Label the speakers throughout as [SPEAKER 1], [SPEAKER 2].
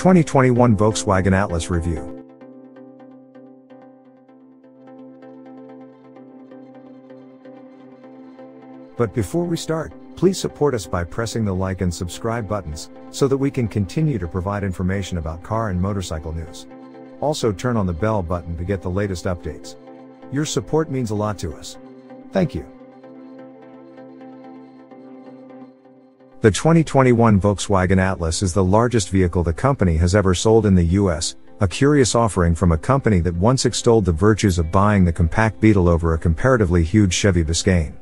[SPEAKER 1] 2021 Volkswagen Atlas Review. But before we start, please support us by pressing the like and subscribe buttons, so that we can continue to provide information about car and motorcycle news. Also turn on the bell button to get the latest updates. Your support means a lot to us. Thank you. The 2021 Volkswagen Atlas is the largest vehicle the company has ever sold in the US, a curious offering from a company that once extolled the virtues of buying the compact Beetle over a comparatively huge Chevy Biscayne.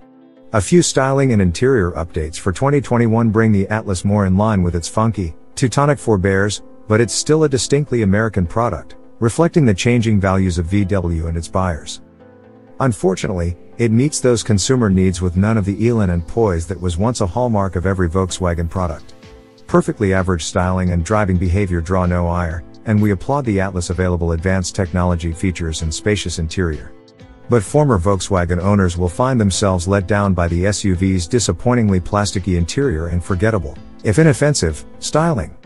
[SPEAKER 1] A few styling and interior updates for 2021 bring the Atlas more in line with its funky, Teutonic forebears, but it's still a distinctly American product, reflecting the changing values of VW and its buyers. Unfortunately, it meets those consumer needs with none of the elan and poise that was once a hallmark of every Volkswagen product. Perfectly average styling and driving behavior draw no ire, and we applaud the Atlas available advanced technology features and spacious interior. But former Volkswagen owners will find themselves let down by the SUV's disappointingly plasticky interior and forgettable, if inoffensive, styling.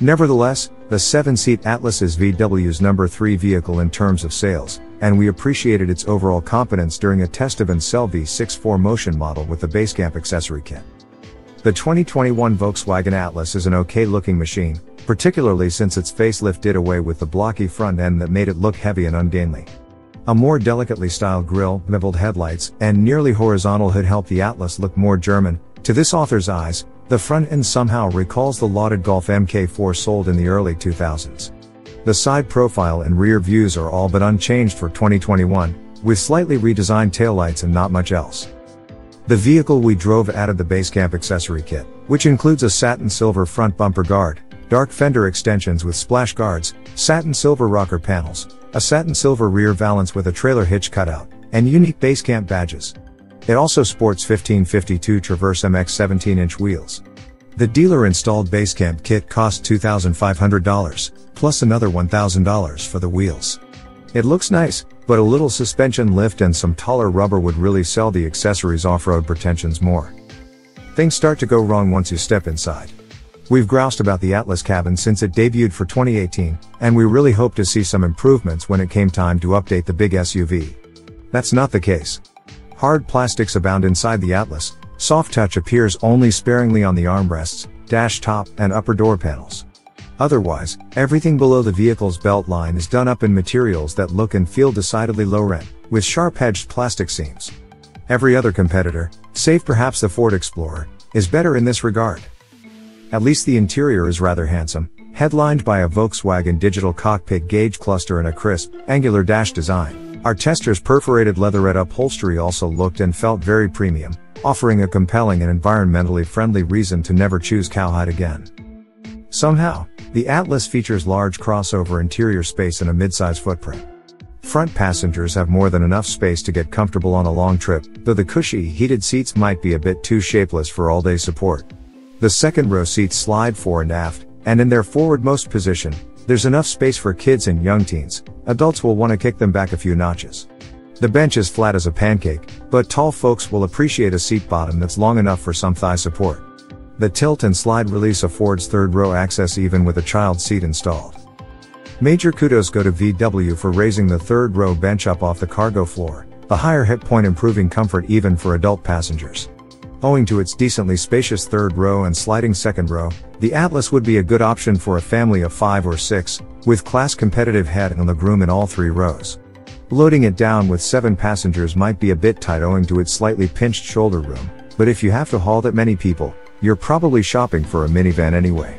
[SPEAKER 1] Nevertheless, the 7-seat Atlas is VW's number 3 vehicle in terms of sales, and we appreciated its overall competence during a test of an SEL V6 4Motion model with the Basecamp accessory kit. The 2021 Volkswagen Atlas is an okay looking machine, particularly since its facelift did away with the blocky front end that made it look heavy and ungainly. A more delicately styled grille, beveled headlights, and nearly horizontal hood help the Atlas look more German. To this author's eyes, the front end somehow recalls the lauded Golf MK4 sold in the early 2000s. The side profile and rear views are all but unchanged for 2021, with slightly redesigned taillights and not much else. The vehicle we drove added the Basecamp accessory kit, which includes a satin silver front bumper guard, dark fender extensions with splash guards, satin silver rocker panels, a satin silver rear valance with a trailer hitch cutout, and unique Basecamp badges. It also sports 1552 Traverse MX 17-inch wheels. The dealer-installed Basecamp kit cost $2,500, plus another $1,000 for the wheels. It looks nice, but a little suspension lift and some taller rubber would really sell the accessories off-road pretensions more. Things start to go wrong once you step inside. We've groused about the Atlas cabin since it debuted for 2018, and we really hoped to see some improvements when it came time to update the big SUV. That's not the case. Hard plastics abound inside the Atlas, soft touch appears only sparingly on the armrests, dash top, and upper door panels. Otherwise, everything below the vehicle's belt line is done up in materials that look and feel decidedly low rent, with sharp edged plastic seams. Every other competitor, save perhaps the Ford Explorer, is better in this regard. At least the interior is rather handsome, headlined by a Volkswagen digital cockpit gauge cluster and a crisp, angular dash design. Our tester's perforated leatherette upholstery also looked and felt very premium, offering a compelling and environmentally friendly reason to never choose cowhide again. Somehow, the Atlas features large crossover interior space and a midsize footprint. Front passengers have more than enough space to get comfortable on a long trip, though the cushy, heated seats might be a bit too shapeless for all-day support. The second row seats slide fore and aft, and in their forwardmost position, there's enough space for kids and young teens. Adults will want to kick them back a few notches. The bench is flat as a pancake, but tall folks will appreciate a seat bottom that's long enough for some thigh support. The tilt and slide release affords third row access even with a child seat installed. Major kudos go to VW for raising the third row bench up off the cargo floor, the higher hip point improving comfort even for adult passengers. Owing to its decently spacious third row and sliding second row, the Atlas would be a good option for a family of five or six, with class competitive head and legroom in all three rows. Loading it down with seven passengers might be a bit tight owing to its slightly pinched shoulder room, but if you have to haul that many people, you're probably shopping for a minivan anyway.